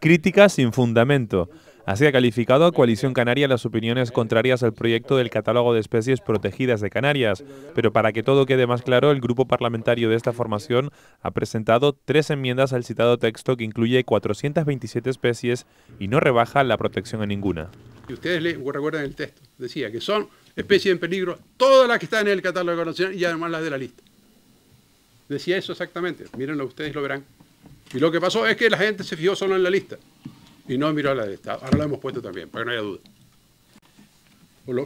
Crítica sin fundamento. Así ha calificado a Coalición Canaria las opiniones contrarias al proyecto del catálogo de especies protegidas de Canarias. Pero para que todo quede más claro, el grupo parlamentario de esta formación ha presentado tres enmiendas al citado texto que incluye 427 especies y no rebaja la protección a ninguna. Y ustedes recuerdan el texto, decía que son especies en peligro todas las que están en el catálogo nacional y además las de la lista. Decía eso exactamente, mírenlo, ustedes lo verán. Y lo que pasó es que la gente se fijó solo en la lista y no miró a la Estado. Ahora la hemos puesto también, para que no haya duda.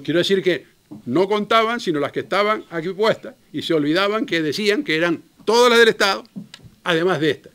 quiero decir que no contaban, sino las que estaban aquí puestas, y se olvidaban que decían que eran todas las del Estado, además de esta.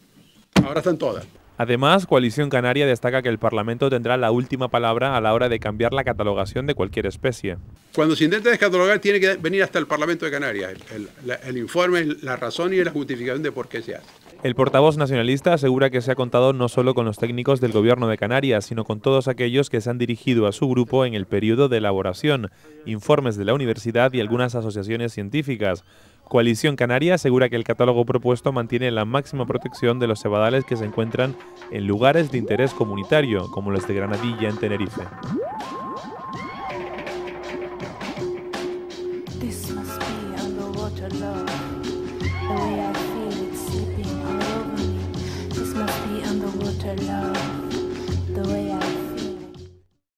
Ahora están todas. Además, Coalición Canaria destaca que el Parlamento tendrá la última palabra a la hora de cambiar la catalogación de cualquier especie. Cuando se intenta descatalogar tiene que venir hasta el Parlamento de Canarias el, el informe, la razón y la justificación de por qué se hace. El portavoz nacionalista asegura que se ha contado no solo con los técnicos del Gobierno de Canarias, sino con todos aquellos que se han dirigido a su grupo en el periodo de elaboración, informes de la universidad y algunas asociaciones científicas. Coalición Canaria asegura que el catálogo propuesto mantiene la máxima protección de los cebadales que se encuentran en lugares de interés comunitario, como los de Granadilla en Tenerife. The way I